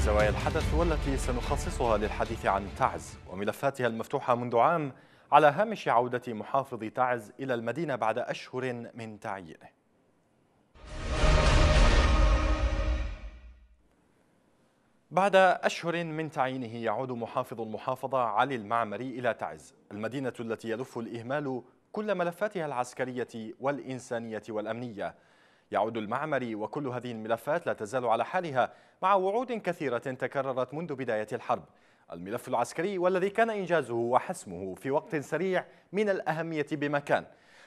زوايا الحدث والتي سنخصصها للحديث عن تعز وملفاتها المفتوحة منذ عام على هامش عودة محافظ تعز إلى المدينة بعد أشهر من تعيينه. بعد أشهر من تعيينه يعود محافظ المحافظة علي المعمري إلى تعز المدينة التي يلف الإهمال كل ملفاتها العسكرية والإنسانية والأمنية. يعود المعمري وكل هذه الملفات لا تزال على حالها مع وعود كثيرة تكررت منذ بداية الحرب. الملف العسكري والذي كان إنجازه وحسمه في وقت سريع من الأهمية بمكان.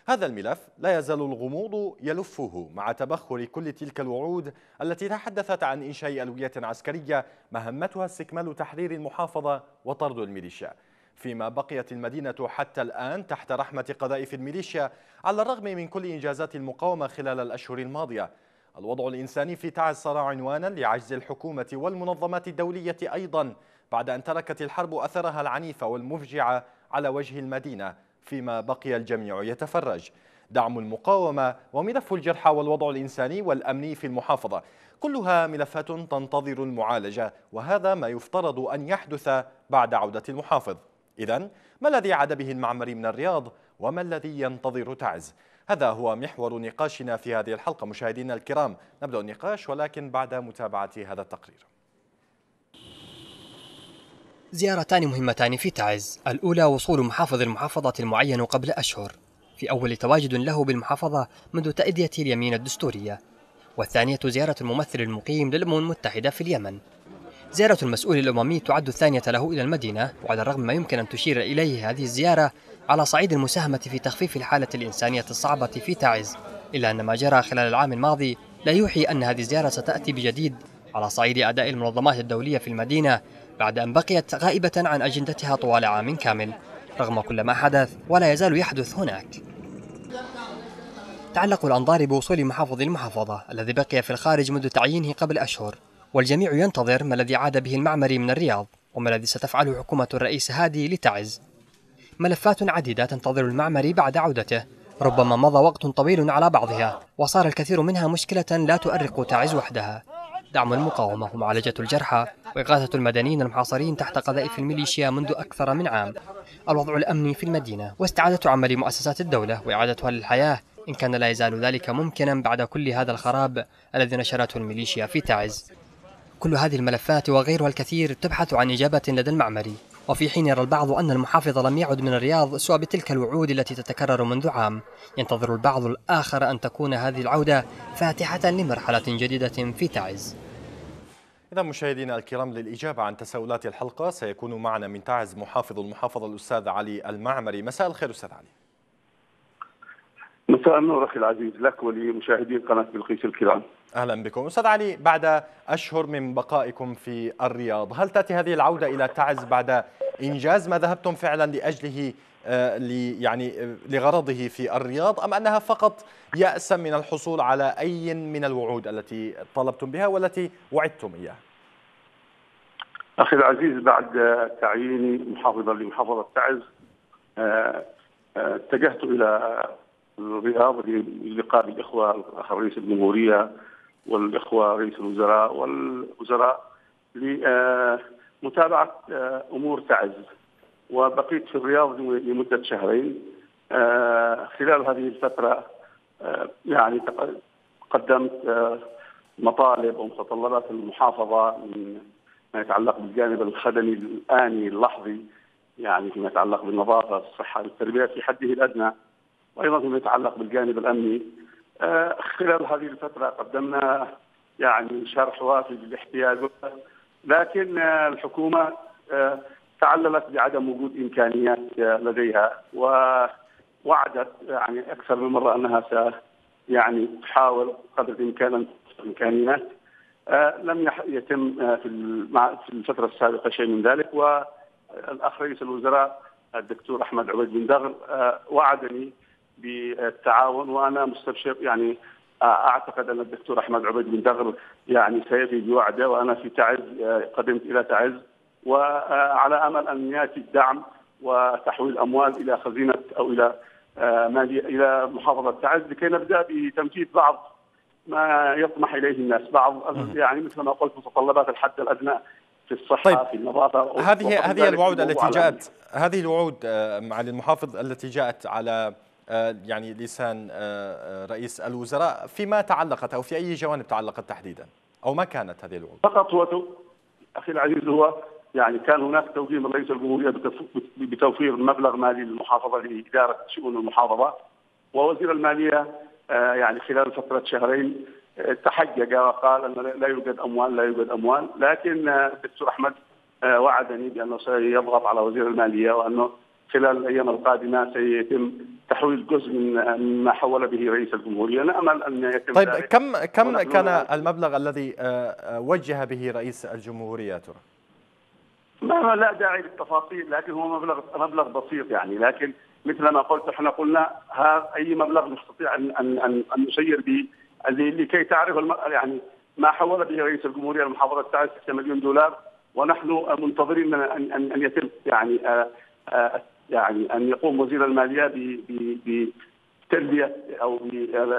هذا الملف لا يزال الغموض يلفه مع تبخر كل تلك الوعود التي تحدثت عن إنشاء ألوية عسكرية مهمتها استكمال تحرير المحافظة وطرد الميليشيا. فيما بقيت المدينة حتى الآن تحت رحمة قذائف الميليشيا على الرغم من كل إنجازات المقاومة خلال الأشهر الماضية. الوضع الإنساني في تعز صار عنوانا لعجز الحكومة والمنظمات الدولية أيضا بعد أن تركت الحرب أثرها العنيف والمفجع على وجه المدينة فيما بقي الجميع يتفرج. دعم المقاومة وملف الجرحى والوضع الإنساني والأمني في المحافظة كلها ملفات تنتظر المعالجة وهذا ما يفترض أن يحدث بعد عودة المحافظ. إذا ما الذي عاد به المعمري من الرياض وما الذي ينتظر تعز؟ هذا هو محور نقاشنا في هذه الحلقة مشاهدينا الكرام. نبدأ النقاش ولكن بعد متابعة هذا التقرير. زيارتان مهمتان في تعز. الأولى وصول محافظ المحافظة المعين قبل أشهر. في أول تواجد له بالمحافظة منذ تأدية اليمين الدستورية. والثانية زيارة الممثل المقيم للأمم المتحدة في اليمن. زيارة المسؤول الأممي تعد الثانية له إلى المدينة وعلى الرغم ما يمكن أن تشير إليه هذه الزيارة على صعيد المساهمة في تخفيف الحالة الإنسانية الصعبة في تعز إلا أن ما جرى خلال العام الماضي لا يوحي أن هذه الزيارة ستأتي بجديد على صعيد أداء المنظمات الدولية في المدينة بعد أن بقيت غائبة عن أجندتها طوال عام كامل رغم كل ما حدث ولا يزال يحدث هناك. تعلق الأنظار بوصول محافظ المحافظة الذي بقي في الخارج منذ تعيينه قبل أشهر. والجميع ينتظر ما الذي عاد به المعمري من الرياض وما الذي ستفعله حكومة الرئيس هادي لتعز. ملفات عديدة تنتظر المعمري بعد عودته. ربما مضى وقت طويل على بعضها وصار الكثير منها مشكلة لا تؤرق تعز وحدها. دعم المقاومة ومعالجة الجرحى وإغاثة المدنيين المحاصرين تحت قذائف الميليشيا منذ أكثر من عام. الوضع الأمني في المدينة واستعادة عمل مؤسسات الدولة وإعادتها للحياة. إن كان لا يزال ذلك ممكنا بعد كل هذا الخراب الذي نشرته الميليشيا في تعز. كل هذه الملفات وغيرها الكثير تبحث عن إجابة لدى المعمري. وفي حين يرى البعض أن المحافظ لم يعد من الرياض سوى بتلك الوعود التي تتكرر منذ عام. ينتظر البعض الآخر أن تكون هذه العودة فاتحة لمرحلة جديدة في تعز. إذا مشاهدينا الكرام للإجابة عن تساؤلات الحلقة سيكون معنا من تعز محافظ المحافظة الأستاذ علي المعمري. مساء الخير أستاذ علي. مساء النور أخي العزيز لك ولمشاهدي قناة بلقيس الكرام. أهلا بكم، أستاذ علي بعد أشهر من بقائكم في الرياض، هل تأتي هذه العودة إلى تعز بعد إنجاز ما ذهبتم فعلا لأجله آه يعني آه لغرضه في الرياض أم أنها فقط يأسا من الحصول على أي من الوعود التي طلبتم بها والتي وعدتم إياها؟ أخي العزيز بعد تعييني محافظا لمحافظة تعز آه، اتجهت إلى الرياض للقاء بالإخوة رئيس الجمهورية والإخوة رئيس الوزراء والوزراء لمتابعة آه، أمور تعز. وبقيت في الرياض لمدة شهرين آه، خلال هذه الفترة آه، يعني قدمت مطالب ومتطلبات المحافظة من ما يتعلق بالجانب الخدمي الآني اللحظي يعني فيما يتعلق بالنظافة، الصحة، التربية في حده الأدنى. وأيضا فيما يتعلق بالجانب الأمني. آه، خلال هذه الفترة قدمنا يعني شرح وافي للاحتياجات لكن آه، الحكومة آه، تعللت بعدم وجود إمكانيات لديها ووعدت يعني أكثر من مرة أنها س يعني تحاول قدر الإمكان الامكانيات لم يتم في الفترة السابقة شيء من ذلك. والأخ رئيس الوزراء الدكتور أحمد عبيد بن دغر وعدني بالتعاون وأنا مستبشر يعني أعتقد أن الدكتور أحمد عبيد بن دغر يعني سيفي بوعده وأنا في تعز قدمت إلى تعز وعلى أمل أن يأتي الدعم وتحويل أموال إلى خزينة أو إلى ماليه إلى محافظة تعز لكي نبدأ بتنفيذ بعض ما يطمح إليه الناس. بعض يعني مثل ما قلت متطلبات الحد الأدنى في الصحة طيب. في النظافة هذه هذه الوعود التي جاءت هذه الوعود معالي المحافظ التي جاءت على يعني لسان رئيس الوزراء فيما تعلقت أو في أي جوانب تعلقت تحديدا؟ أو ما كانت هذه الوعود؟ فقط هو أخي العزيز هو يعني كان هناك توجيه من رئيس الجمهورية بتوفير مبلغ مالي للمحافظة لإدارة شؤون المحافظة. ووزير المالية آه، يعني خلال فترة شهرين آه، تحقق وقال أن لا يوجد أموال لا يوجد أموال. لكن آه، الدكتور أحمد وعدني بأنه سيضغط على وزير المالية وأنه خلال الأيام القادمة سيتم تحويل جزء من ما حول به رئيس الجمهورية. نأمل أن يتم طيب كم كم كان المبلغ الذي وجه به رئيس الجمهورية؟ ترى؟ ما لا داعي للتفاصيل لكن هو مبلغ مبلغ بسيط يعني. لكن مثل ما قلت إحنا قلنا هذا أي مبلغ نستطيع ان ان ان, أن نسير به لكي تعرف يعني ما حول به رئيس الجمهورية المحافظة تعز 6 مليون دولار. ونحن منتظرين ان ان ان يتم يعني آآ يعني أن يقوم وزير المالية بتلبية أو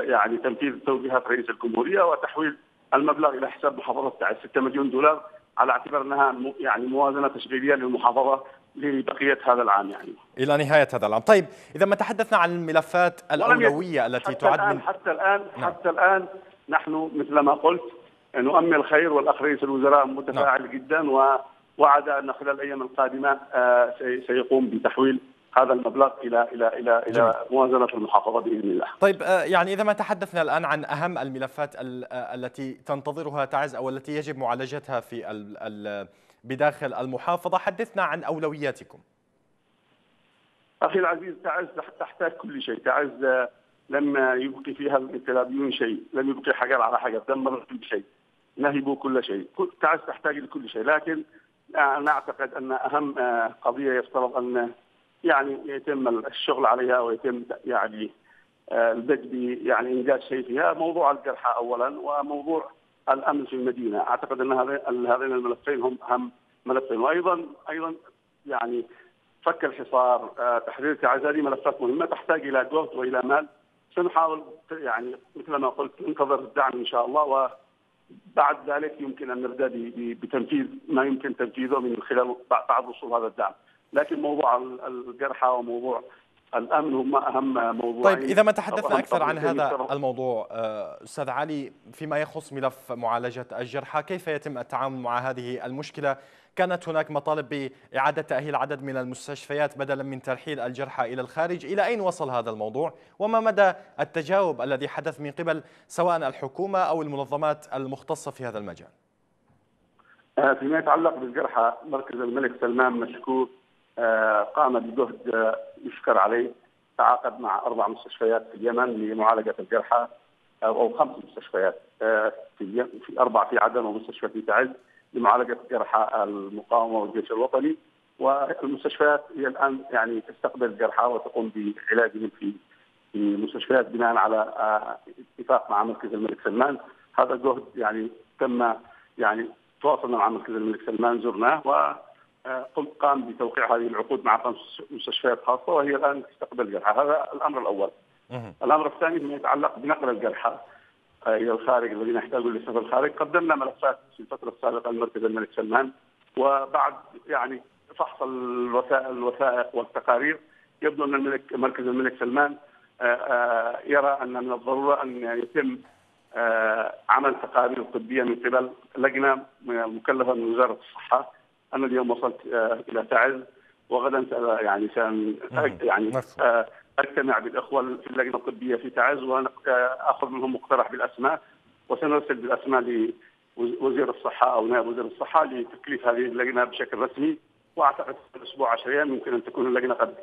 يعني تنفيذ توجيهات رئيس الجمهورية وتحويل المبلغ إلى حساب محافظة تعز 6 مليون دولار على اعتبار أنها يعني موازنة تشغيلية للمحافظة لبقية هذا العام يعني إلى نهاية هذا العام، طيب إذا ما تحدثنا عن الملفات الأولوية التي حتى تعد الآن من حتى الان نعم. حتى الآن نحن مثل ما قلت نؤمن الخير والأخ رئيس الوزراء متفاعل نعم. جدا ووعد أن خلال الأيام القادمة آه، سيقوم بتحويل هذا المبلغ إلى إلى إلى إلى موازنة المحافظة بإذن الله. طيب آه، يعني إذا ما تحدثنا الآن عن أهم الملفات آه، التي تنتظرها تعز أو التي يجب معالجتها في بداخل المحافظة، حدثنا عن أولوياتكم. أخي العزيز تعز تحتاج كل شيء، تعز لم يبقي فيها الإنقلابيون شيء، لم يبقي حجر على حجر، دمر كل شيء. نهبوا كل شيء، تعز تحتاج لكل شيء، لكن أنا أعتقد أن أهم قضية يفترض أن يعني يتم الشغل عليها ويتم يعني آه، البدء يعني إنجاز شيء فيها. موضوع الجرحى اولا وموضوع الأمن في المدينة، أعتقد أن هذين الملفين هم أهم ملفين. وأيضا أيضا يعني فك الحصار آه، تحرير تعز هذه ملفات مهمة تحتاج إلى جهد وإلى مال. سنحاول يعني مثل ما قلت ننتظر الدعم إن شاء الله وبعد ذلك يمكن أن نبدأ بتنفيذ ما يمكن تنفيذه من خلال بعد وصول هذا الدعم. لكن موضوع الجرحى وموضوع الأمن هم أهم موضوعين طيب إذا ما تحدثنا أكثر عن هذا الموضوع آه، أستاذ علي فيما يخص ملف معالجة الجرحى كيف يتم التعامل مع هذه المشكلة كانت هناك مطالب بإعادة تأهيل عدد من المستشفيات بدلا من ترحيل الجرحى إلى الخارج. إلى أين وصل هذا الموضوع؟ وما مدى التجاوب الذي حدث من قبل سواء الحكومة أو المنظمات المختصة في هذا المجال؟ آه، فيما يتعلق بالجرحى مركز الملك سلمان مشكور آه، قام بجهد آه، يشكر عليه تعاقد مع أربع مستشفيات في اليمن لمعالجة الجرحى أو خمس مستشفيات في في أربع في عدن ومستشفى في تعز. لمعالجة جرحى المقاومة والجيش الوطني والمستشفيات هي الآن يعني تستقبل الجرحى وتقوم بعلاجهم في في مستشفيات بناء على اتفاق مع مركز الملك سلمان. هذا جهد يعني تم يعني تواصلنا مع مركز الملك سلمان زرناه و قام بتوقيع هذه العقود مع خمس مستشفيات خاصة وهي الآن تستقبل الجرحى هذا الأمر الأول. الأمر الثاني فيما يتعلق بنقل الجرحى. آه، إلى الخارج الذين يحتاجون للسفر الخارج. قدمنا ملفات في الفترة السابقة لمركز الملك سلمان. وبعد يعني فحص الوثائق الوثائق والتقارير يبدو أن الملك مركز الملك سلمان آه، آه، يرى أن من الضرورة أن يتم عمل تقارير طبية من قبل لجنة مكلفة من وزارة الصحة. أنا اليوم وصلت آه، إلى تعز. وغدا يعني سان يعني آه، أجتمع بالأخوة في اللجنة الطبية في تعز واخذ منهم مقترح بالأسماء وسنرسل بالأسماء لوزير الصحة أو نائب وزير الصحة لتكليف هذه اللجنة بشكل رسمي. وأعتقد في الأسبوع 10 أيام يمكن أن تكون اللجنة قد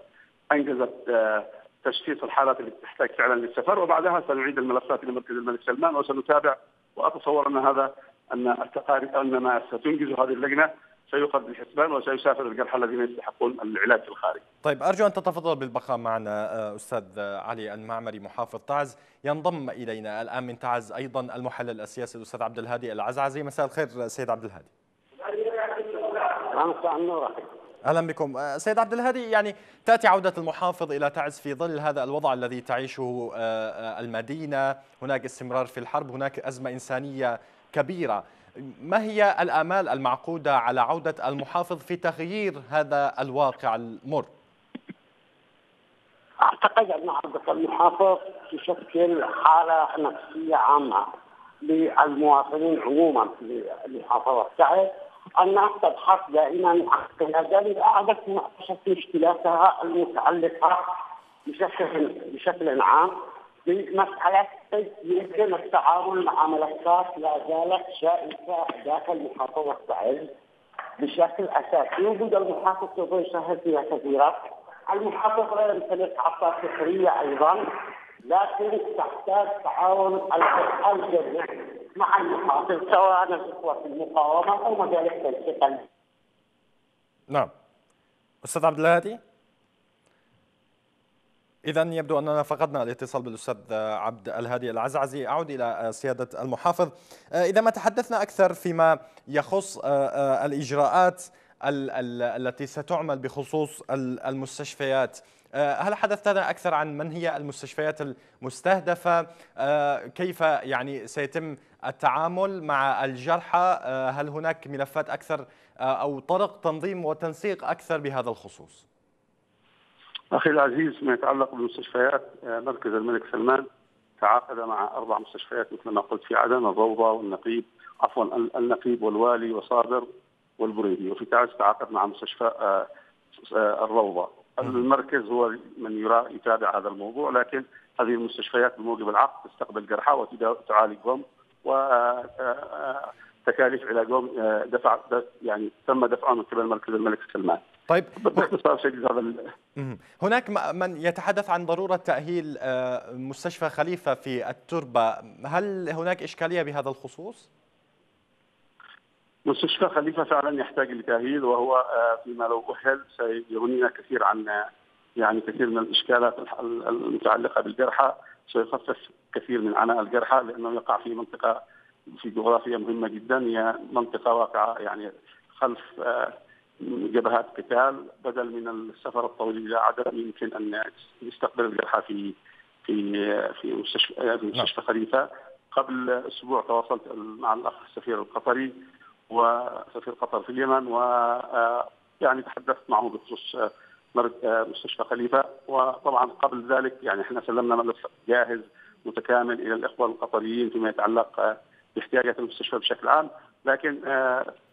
أنجزت آه، تشخيص الحالات اللي تحتاج فعلا للسفر. وبعدها سنعيد الملفات لمركز الملك سلمان وسنتابع. وأتصور أن هذا أن التقارير أن ما ستنجز هذه اللجنة سيؤخذ بالحسبان وسيسافر الجرحى الذين يستحقون العلاج في الخارج. طيب أرجو أن تتفضل بالبقاء معنا آه، أستاذ علي المعمري محافظ تعز، ينضم إلينا الآن من تعز أيضا المحلل السياسي الأستاذ عبد الهادي العزعزي، مساء الخير سيد عبد الهادي. أهلا بكم. آه، سيد عبد الهادي يعني تأتي عودة المحافظ إلى تعز في ظل هذا الوضع الذي تعيشه المدينة. هناك استمرار في الحرب هناك أزمة إنسانية كبيرة. ما هي الآمال المعقودة على عودة المحافظ في تغيير هذا الواقع المر؟ أعتقد أن عودة المحافظ تشكل حالة نفسية عامة للمواطنين عموما في محافظه تعز الناس تبحث دائما عن ذلك قاعدة تناقشت مشكلاتها المتعلقة بشكل بشكل عام. بمسألة يمكن التعامل مع ملفات لا زالت شائكة داخل محافظة تعز بشكل أساسي وجود المحافظ سوف يسهل فيها كثيرا المحافظ لا يمتلك عصا سحرية أيضا لكن تحتاج تعاون الجميع مع المحافظ سواء الاخوه في المقاومة أو مجالس الثقل. نعم. أستاذ عبد الهادي؟ إذا يبدو أننا فقدنا الاتصال بالأستاذ عبد الهادي العزعزي. أعود إلى سيادة المحافظ. إذا ما تحدثنا أكثر فيما يخص الإجراءات التي ستعمل بخصوص المستشفيات. آه، هل حدثت لنا أكثر عن من هي المستشفيات المستهدفة؟ آه، كيف يعني سيتم التعامل مع الجرحى؟ آه، هل هناك ملفات أكثر أو طرق تنظيم وتنسيق أكثر بهذا الخصوص؟ أخي العزيز ما يتعلق بالمستشفيات مركز الملك سلمان تعاقد مع أربع مستشفيات مثل ما قلت في عدن الروضة والنقيب عفوا النقيب والوالي وصابر والبريدي. وفي تعز تعاقد مع مستشفى الروضة. المركز هو من يتابع هذا الموضوع لكن هذه المستشفيات بموجب العقد تستقبل جرحى وتعالجهم وتكاليف علاجهم دفع يعني تم دفعها من قبل مركز الملك سلمان. طيب باختصار شديد هذا هناك من يتحدث عن ضرورة تأهيل آه، مستشفى خليفة في التربة، هل هناك إشكالية بهذا الخصوص؟ مستشفى خليفة فعلا يحتاج لتأهيل وهو آه، فيما لو أهل سيغنينا كثير عن يعني كثير من الإشكالات المتعلقة بالجرحى. سيخفف كثير من عناء الجرحى لأنه يقع في منطقة في جغرافيا مهمة جدا. هي منطقة واقعة يعني خلف آه، جبهات قتال بدل من السفر الطويل إلى عدن يمكن أن يستقبل الجرحى في في في مستشفى في مستشفى نعم. خليفة. قبل أسبوع تواصلت مع الأخ السفير القطري وسفير قطر في اليمن و آه، يعني تحدثت معه بخصوص آه، آه، مستشفى خليفة. وطبعا قبل ذلك يعني إحنا سلمنا ملف جاهز متكامل إلى الإخوة القطريين فيما يتعلق باحتياجات المستشفى بشكل عام. لكن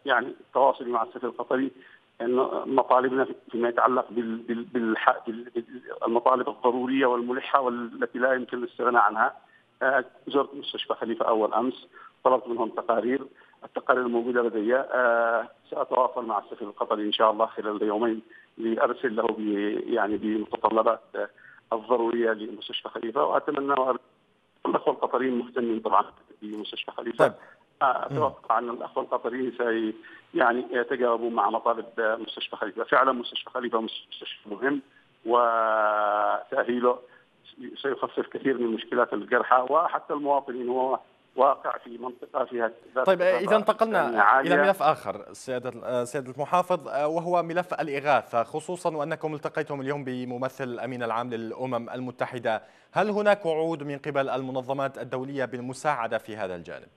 يعني تواصلي مع السفير القطري انه مطالبنا فيما يتعلق بالمطالب الضرورية والملحة والتي لا يمكن الاستغناء عنها زرت مستشفى خليفة أول أمس طلبت منهم تقارير التقارير الموجودة لدي آه سأتواصل مع السفير القطري إن شاء الله خلال يومين لأرسل له يعني بمتطلبات الضرورية لمستشفى خليفة وأتمنى الاخوه القطريين مهتمين طبعا بمستشفى خليفة طيب. أتوقع ان الاخوه القطريين سي يعني يتجاوبوا مع مطالب مستشفى خليفة، فعلا مستشفى خليفة مستشفى مهم وتأهيله سيخفف كثير من مشكلات الجرحى وحتى المواطنين. هو واقع في منطقة فيها طيب إذا انتقلنا إلى ملف آخر سيادة سيادة المحافظ وهو ملف الإغاثة خصوصا وأنكم التقيتم اليوم بممثل الأمين العام للأمم المتحدة، هل هناك وعود من قبل المنظمات الدولية بالمساعدة في هذا الجانب؟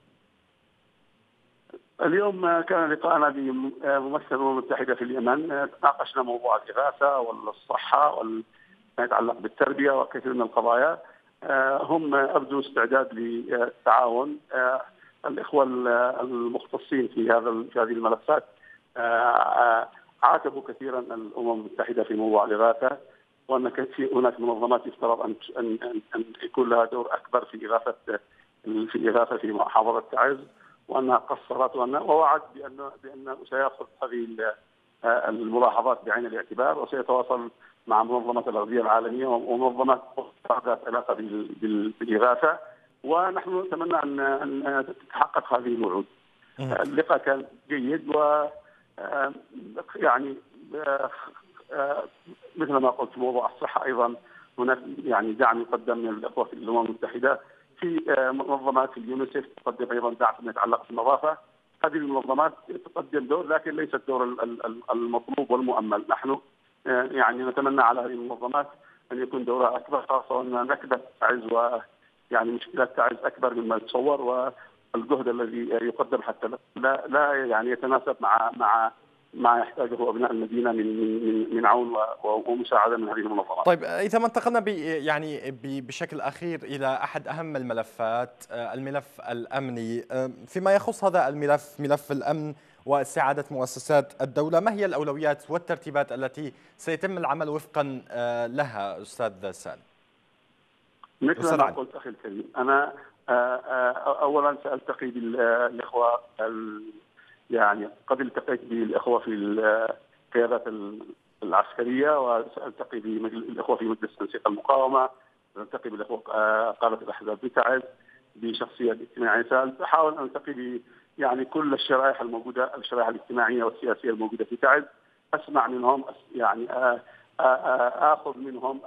اليوم كان لقاءنا بممثل الامم المتحدة في اليمن. ناقشنا موضوع الاغاثه والصحة وما يتعلق بالتربية وكثير من القضايا. آه، هم أبدوا استعداد للتعاون آه، الإخوة المختصين في هذا في هذه الملفات آه، عاتبوا كثيرا الأمم المتحدة في موضوع الإغاثة وأن هناك منظمات يفترض أن ان ان يكون لها دور أكبر في اغاثه في الاغاثه في محافظة تعز. وانها قصرت وأن ووعد بأن بانه سياخذ هذه الملاحظات بعين الاعتبار وسيتواصل مع منظمة الأغذية العالمية ومنظمات ذات علاقة بالإغاثة. ونحن نتمنى ان أن تتحقق هذه الوعود. اللقاء كان جيد و يعني مثل ما قلت موضوع الصحة أيضا هناك يعني دعم يقدم من الأخوة في الأمم المتحدة. في منظمات اليونيسف تقدم أيضا دعم فيما يتعلق بالنظافة. هذه المنظمات تقدم دور لكن ليس الدور المطلوب والمؤمل. نحن يعني نتمنى على هذه المنظمات أن يكون دورها أكبر خاصة أن نكبة تعز ويعني مشكلات تعز أكبر مما يتصور والجهد الذي يقدم حتى لا لا يعني يتناسب مع مع ما يحتاجه أبناء المدينة من من من عون ومساعدة من هذه المنظمات. طيب إذا ما انتقلنا يعني بشكل أخير إلى أحد أهم الملفات الملف الأمني فيما يخص هذا الملف ملف الأمن واستعاده مؤسسات الدولة ما هي الأولويات والترتيبات التي سيتم العمل وفقا لها أستاذ سالم؟ مثل ما قلت أخي الكريم أنا اولا سألتقي بالاخوه يعني قد التقيت بالاخوه في القيادات العسكرية وسألتقي بالاخوه في مجلس تنسيق المقاومة سألتقي بالإخوة قاده الأحزاب بتعز بشخصية اجتماعية. سأحاول أن ألتقي يعني كل الشرائح الموجودة الشرائح الاجتماعية والسياسية الموجودة في تعز. أسمع منهم يعني آخذ منهم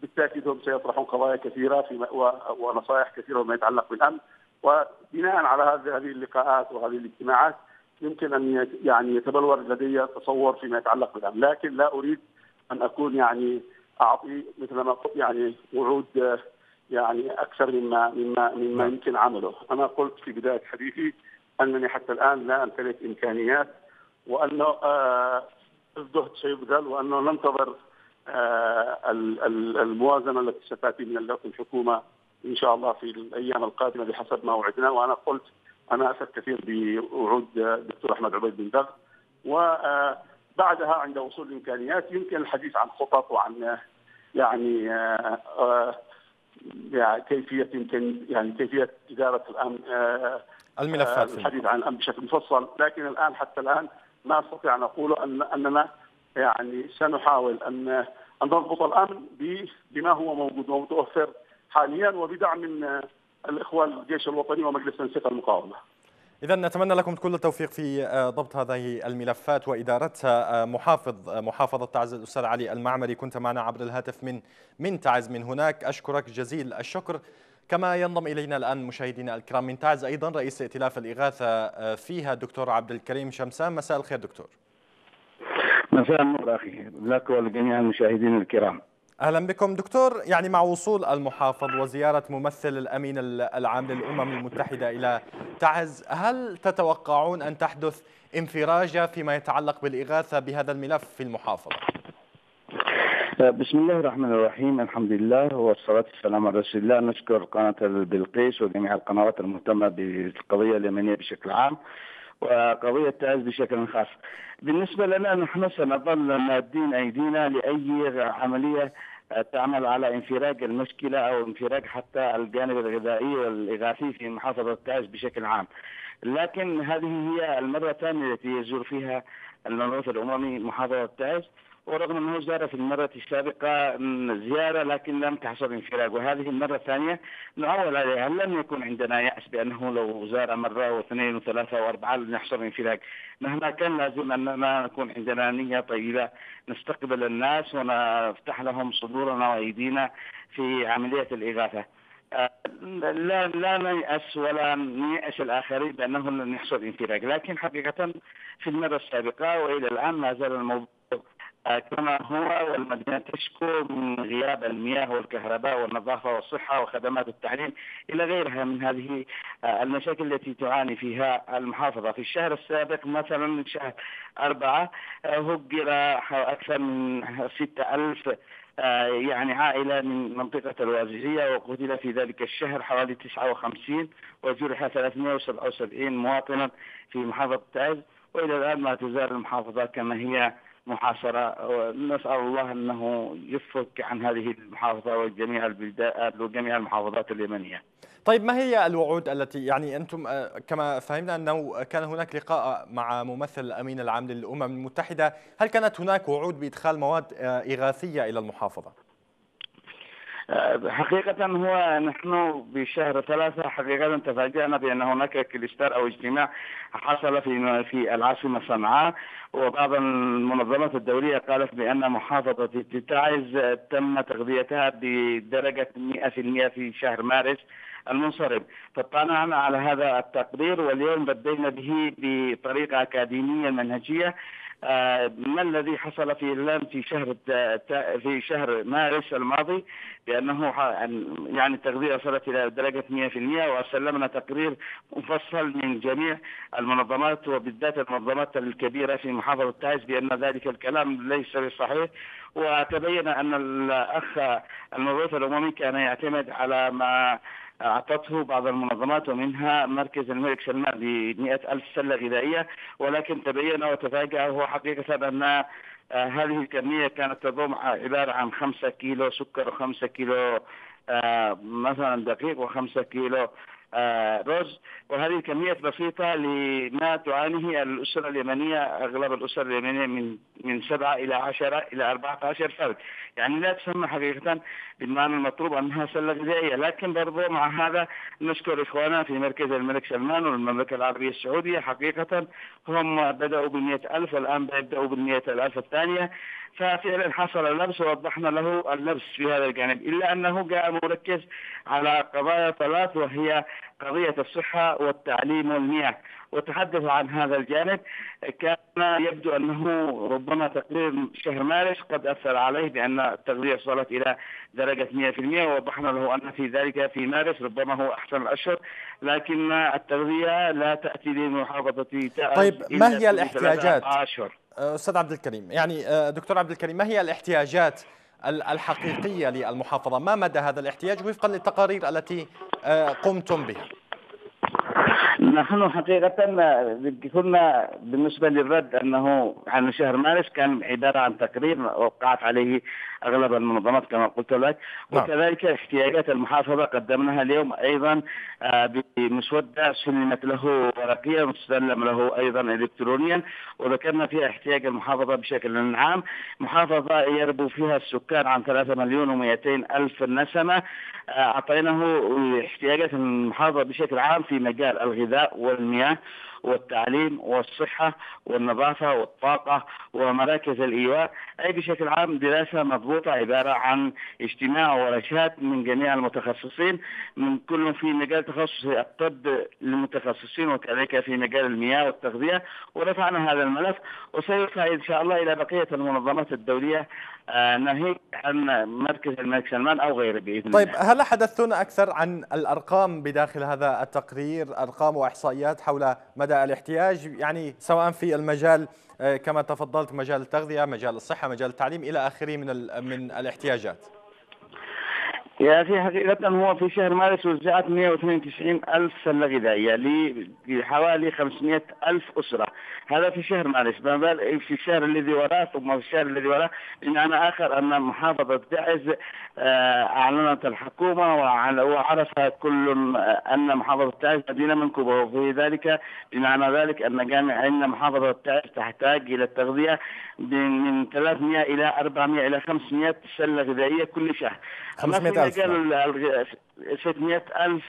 بالتأكيد هم سيطرحون قضايا كثيرة في ونصائح كثيرة ما يتعلق بالأمن. وبناء على هذه اللقاءات وهذه الاجتماعات يمكن أن يعني يتبلور لدي تصور فيما يتعلق بالأمن، لكن لا أريد أن أكون يعني أعطي مثل ما يعني وعود يعني أكثر مما مما مما نعم. يمكن عمله، أنا قلت في بداية حديثي أنني حتى الآن لا أمتلك إمكانيات وأنه آه الجهد سيبذل وأنه ننتظر آه الموازنة التي ستأتي من الحكومة إن شاء الله في الأيام القادمة بحسب ما وعدنا. وأنا قلت أنا اسف كثير بوعود الدكتور أحمد عبيد بن دغ وبعدها عند وصول الإمكانيات يمكن الحديث عن خطط وعن يعني آه، آه، يعني كيفية يمكن يعني كيفية إدارة الأمن آه، الملفات. الحديث عن الأمن بشكل مفصل. لكن الآن حتى الآن ما أستطيع أن أقول أن أننا يعني سنحاول أن أن نضبط الأمن بما هو موجود ومتوفر حاليا وبدعم من الاخوه الجيش الوطني ومجلس تنسيق المقاومة. إذا نتمنى لكم كل التوفيق في آه، ضبط هذه الملفات وإدارتها. آه، محافظ آه، محافظة تعز الأستاذ علي المعمري كنت معنا عبر الهاتف من من تعز من هناك. أشكرك جزيل الشكر. كما ينضم إلينا الآن مشاهدينا الكرام من تعز أيضا رئيس ائتلاف الإغاثة فيها الدكتور عبد الكريم شمسان. مساء الخير دكتور. مساء النور أخي. لك ولجميع المشاهدين الكرام. أهلا بكم. دكتور يعني مع وصول المحافظ وزيارة ممثل الأمين العام للأمم المتحدة إلى تعز هل تتوقعون أن تحدث انفراجة فيما يتعلق بالإغاثة بهذا الملف في المحافظة؟ بسم الله الرحمن الرحيم. الحمد لله والصلاة والسلام على رسول الله. نشكر قناة البلقيس وجميع القنوات المهتمة بالقضية اليمنية بشكل عام. وقضية تعز بشكل خاص بالنسبة لنا نحن سنظل مادين أيدينا لأي عملية تعمل على انفراج المشكلة أو انفراج حتى الجانب الغذائي والإغاثي في محافظة تعز بشكل عام. لكن هذه هي المرة الثانية التي يزور فيها المبعوث الاممي محافظة تعز ورغم أنه زار في المرة السابقة زيارة لكن لم تحصل انفراج وهذه المرة الثانية نعول عليها. لم يكن عندنا يأس بأنه لو زار مرة واثنين وثلاثة وأربعة لن يحصل انفراج مهما كان لازم اننا نكون عندنا نية طيبة نستقبل الناس ونفتح لهم صدورنا وأيدينا في عملية الإغاثة. لا لا نيأس ولا نيأس الآخرين بأنه لن يحصل انفراج لكن حقيقة في المرة السابقة وإلى الآن ما زال الموضوع كما هو والمدينة تشكو من غياب المياه والكهرباء والنظافة والصحة وخدمات التعليم إلى غيرها من هذه المشاكل التي تعاني فيها المحافظة. في الشهر السابق مثلا من شهر أربعة هجر أكثر من ستة ألف يعني عائلة من منطقة الوازجية وقتل في ذلك الشهر حوالي 59 وجرح 377 مواطنا في محافظة تعز وإلى الآن ما تزال المحافظة كما هي محاصرة نسأل الله أنه يفك عن هذه المحافظة وجميع البلدان وجميع المحافظات اليمنية طيب ما هي الوعود التي يعني أنتم كما فهمنا أنه كان هناك لقاء مع ممثل الأمين العام للأمم المتحدة هل كانت هناك وعود بإدخال مواد إغاثية إلى المحافظة؟ حقيقة هو نحن بشهر ثلاثة حقيقة تفاجأنا بأن هناك كليستر أو اجتماع حصل في في العاصمة صنعاء وبعض المنظمات الدولية قالت بأن محافظة تعز تم تغذيتها بدرجة 100% في شهر مارس المنصرم. فاطلعنا على هذا التقرير واليوم بدينا به بطريقة أكاديمية منهجية ما الذي حصل في اللام في شهر في شهر مارس الماضي؟ بأنه يعني التغذية وصلت إلى درجة 100% وسلمنا تقرير مفصل من جميع المنظمات وبالذات المنظمات الكبيرة في محافظة تعز بأن ذلك الكلام ليس بصحيح. وتبين أن الأخ المبعوث الأممي كان يعتمد على ما أعطته بعض المنظمات ومنها مركز الملك سلمان ب ألف سلة غذائية ولكن تبين وتفاجأ هو حقيقة أن هذه الكمية كانت تضم عبارة عن خمسة كيلو سكر وخمسة كيلو آه، مثلا دقيق وخمسة كيلو آه، رز وهذه كميات بسيطة لما تعانيه الأسرة اليمنية أغلب الأسر اليمنية من من سبعة إلى عشرة إلى أربعة عشر فرد يعني لا تسمى حقيقة بالمعنى المطلوب أنها سلة غذائية. لكن برضو مع هذا نشكر إخواننا في مركز الملك سلمان والمملكة العربية السعودية. حقيقة هم بدأوا بمئة ألف والآن بدأوا بالمئة الألف الثانية. ففعلا حصل اللبس ووضحنا له اللبس في هذا الجانب إلا أنه جاء مركز على قضايا ثلاث وهي قضية الصحة والتعليم والمياه وتحدث عن هذا الجانب كان يبدو أنه ربما تقرير شهر مارس قد أثر عليه بأن التغذية وصلت إلى درجة 100% ووضحنا له أن في ذلك في مارس ربما هو أحسن الأشهر لكن التغذية لا تأتي لمحافظة طيب ما هي الاحتياجات؟ أشهر أستاذ عبد الكريم يعني آه، دكتور عبد الكريم ما هي الاحتياجات الحقيقية للمحافظة؟ ما مدى هذا الاحتياج وفقا للتقارير التي آه، قمتم بها؟ نحن حقيقة كنا بالنسبة للرد أنه عن شهر مارس كان عبارة عن تقرير وقعت عليه أغلب المنظمات كما قلت لك. نعم. وكذلك احتياجات المحافظة قدمناها اليوم أيضا آه، بمسودة سلمت له ورقية وتسلم له أيضا إلكترونيا. وذكرنا فيها احتياج المحافظة بشكل عام. محافظة يربو فيها السكان عن 3 مليون و200 ألف نسمة. آه، أعطيناه احتياجات المحافظة بشكل عام في مجال الغذاء والمياه. والتعليم والصحة والنظافة والطاقة ومراكز الإيواء. أي بشكل عام دراسة مضبوطة عبارة عن اجتماع ورشات من جميع المتخصصين من كل في مجال تخصص الطب للمتخصصين وكذلك في مجال المياه والتغذية. ورفعنا هذا الملف وسيرفع إن شاء الله إلى بقية المنظمات الدولية ناهيك عن مركز الملك سلمان أو غيره بإذن طيب الله. هل حدثتونا أكثر عن الأرقام بداخل هذا التقرير؟ أرقام وإحصائيات حول مدى الاحتياج يعني سواء في المجال آه، كما تفضلت مجال التغذية مجال الصحة مجال التعليم إلى آخره من من الاحتياجات. يا أخي حقيقة هو في شهر مارس وزعت 192 ألف سلة غذائية لحوالي 500 ألف أسرة. هذا في شهر مارس. في الشهر الذي وراه ثم في الشهر الذي وراه بمعنى آخر أن محافظة تعز آه، أعلنت الحكومة وعرف كل أن محافظة تعز مدينة منكوبة. وفي ذلك بمعنى ذلك أن جامع أن محافظة تعز تحتاج إلى التغذية من 300 إلى 400 إلى 500 سلة غذائية كل شهر. 500 ألف. 600 ألف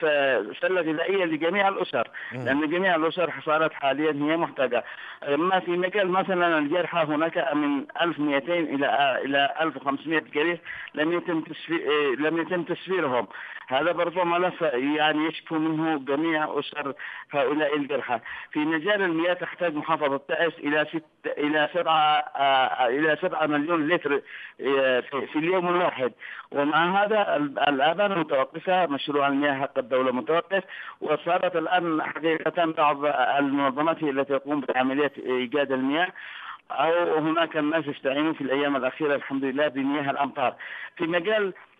سلة غذائية لجميع الأسر. لأن جميع الأسر صارت حاليا هي محتاجة. أما في مجال مثلا الجرحى هناك من 1200 إلى إلى 1500 جريح لم يتم تسفير لم يتم تسفيرهم. هذا برضه ملف يعني يشكو منه جميع أسر هؤلاء الجرحى. في مجال المياه تحتاج محافظة تعز إلى ست إلى سبعة إلى سبعة مليون لتر في اليوم الواحد. ومع هذا الآبار المتوقفة مشروع المياه حق الدولة متوقف. وصارت الآن حقيقة بعض المنظمات التي تقوم بعملية إيجاد المياه. أو هناك الناس يستعينون في الأيام الأخيرة الحمد لله بمياه الأمطار. في مجال آه،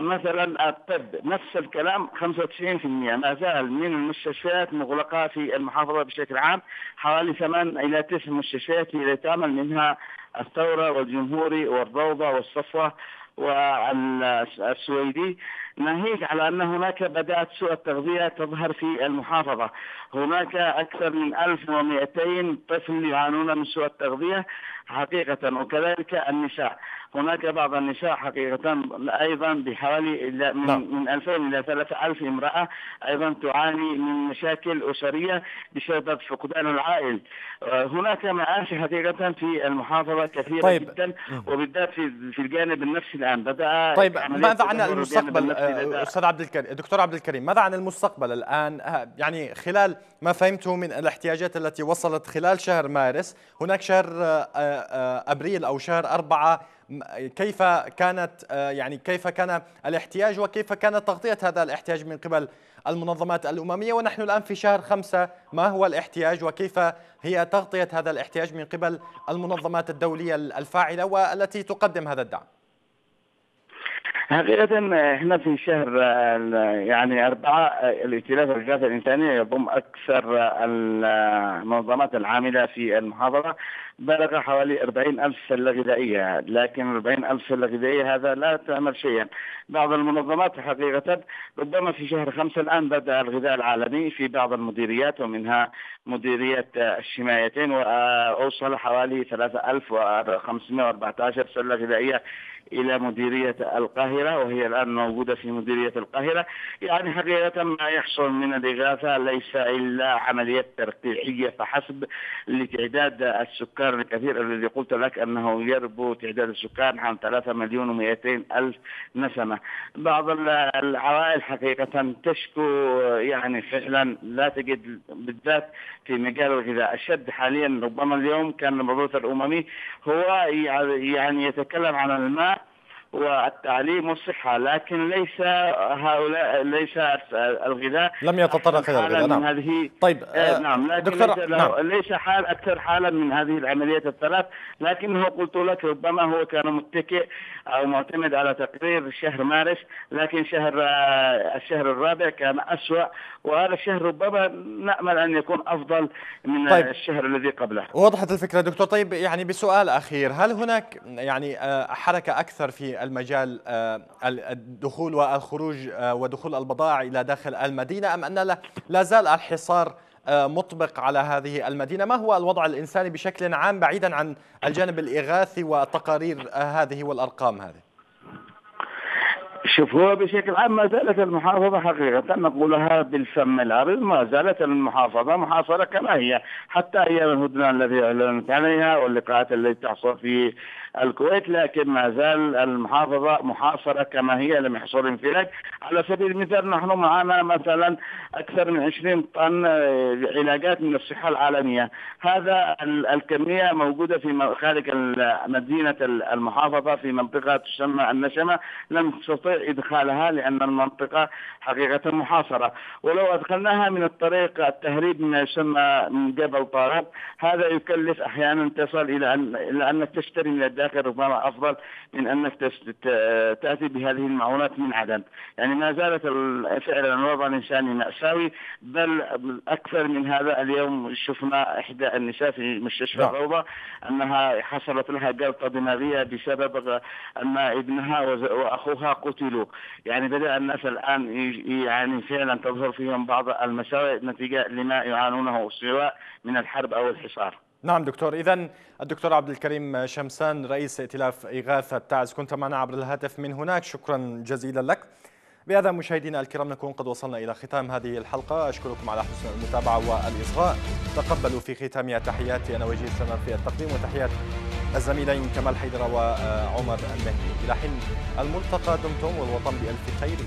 مثلا الطب نفس الكلام 95% ما زال من المستشفيات مغلقة في المحافظة بشكل عام. حوالي ثمان إلى تسع مستشفيات هي تعمل منها الثورة والجمهوري والروضة والصفوة والسويدي. ناهيك على أن هناك بدأت سوء التغذية تظهر في المحافظة. هناك أكثر من 1200 طفل يعانون من سوء التغذية حقيقة وكذلك النساء. هناك بعض النساء حقيقة أيضا بحوالي من, نعم. من 2000 إلى 3000 امرأة أيضا تعاني من مشاكل أسرية بسبب فقدان العائل. آه، هناك مآسي حقيقة في المحافظة كثيرة طيب. جدا وبالذات في, في الجانب النفسي الآن. بدأ طيب ماذا عن المستقبل؟ أستاذ عبد الكريم دكتور عبد الكريم ماذا عن المستقبل الآن؟ يعني خلال ما فهمته من الاحتياجات التي وصلت خلال شهر مارس هناك شهر أبريل أو شهر أربعة كيف كانت يعني كيف كان الاحتياج وكيف كانت تغطية هذا الاحتياج من قبل المنظمات الأممية؟ ونحن الآن في شهر خمسة ما هو الاحتياج وكيف هي تغطية هذا الاحتياج من قبل المنظمات الدولية الفاعلة والتي تقدم هذا الدعم؟ حقيقة إحنا في شهر يعني أربعة الائتلاف الإغاثة الإنسانية يضم أكثر المنظمات العاملة في المحافظة بلغ حوالي 40 ألف سلة غذائية. لكن 40 ألف سلة غذائية هذا لا تعمل شيئا. بعض المنظمات حقيقة ربما في شهر خمسة الآن بدأ الغذاء العالمي في بعض المديريات ومنها مديرية الشمايتين وأوصل حوالي 3514 سلة غذائية إلى مديرية القاهرة. وهي الآن موجودة في مديرية القاهرة. يعني حقيقة ما يحصل من الإغاثة ليس إلا عملية ترقيعية فحسب لتعداد السكان الكثير الذي قلت لك أنه يربو تعداد السكان عن 3 مليون و200 ألف نسمة. بعض العوائل حقيقة تشكو يعني فعلا لا تجد بالذات في مجال الغذاء. الشد حاليا ربما اليوم كان المبعوث الأممي هو يعني يتكلم عن الماء والتعليم والصحة لكن ليس هؤلاء ليس الغذاء. لم يتطرق إلى الغذاء نعم. هذه طيب آه نعم. لكن دكتور ليس, نعم. ليس حال أكثر حالا من هذه العمليات الثلاث. لكنه قلت لك ربما هو كان متكئ أو معتمد على تقرير شهر مارس لكن شهر الشهر الرابع كان أسوأ. وهذا الشهر ربما نأمل أن يكون أفضل من طيب. الشهر الذي قبله. وضحت الفكرة دكتور. طيب يعني بسؤال أخير هل هناك يعني حركة أكثر في المجال الدخول والخروج ودخول البضائع إلى داخل المدينة أم أن لا زال الحصار مطبق على هذه المدينة؟ ما هو الوضع الإنساني بشكل عام بعيدا عن الجانب الإغاثي والتقارير هذه والأرقام هذه؟ شوف هو بشكل عام ما زالت المحافظة حقيقة. نقولها بالفم العريض ما زالت المحافظة محاصرة كما هي. حتى أيام الهدنة التي أعلنت عليها واللقاءات التي تحصل في الكويت لكن ما زال المحافظة محاصرة كما هي لم يحصل انفلاج على سبيل المثال نحن معنا مثلا أكثر من 20 طن علاجات من الصحة العالمية. هذا الكمية موجودة في خارج مدينة المحافظة في منطقة تسمى النشمة. لم تستطيع إدخالها لأن المنطقة حقيقة محاصرة. ولو أدخلناها من الطريق التهريب ما يسمى من جبل طارق هذا يكلف أحيانا تصل إلى أن إلى أنك تشتري من الداخل. ربما أفضل من أنك تأتي بهذه المعونات من عدن يعني ما زالت فعلا الوضع الإنساني مأساوي بل أكثر من هذا اليوم شفنا إحدى النساء في مستشفى نعم. الروضة أنها حصلت لها جلطة دماغية بسبب أن ابنها وأخوها قتلوا. يعني بدأ الناس الآن يعني فعلا تظهر فيهم بعض المساوئ نتيجة لما يعانونه سواء من الحرب أو الحصار. نعم دكتور. إذا الدكتور عبد الكريم شمسان رئيس ائتلاف إغاثة تعز كنت معنا عبر الهاتف من هناك. شكرا جزيلا لك. بهذا مشاهدينا الكرام نكون قد وصلنا إلى ختام هذه الحلقة. أشكركم على حسن المتابعة والإصغاء. تقبلوا في ختامها تحياتي أنا وجيه سمر في التقديم وتحيات الزميلين كمال حيدر وعمر المهدي إلى حين الملتقى دمتم والوطن بألف خير.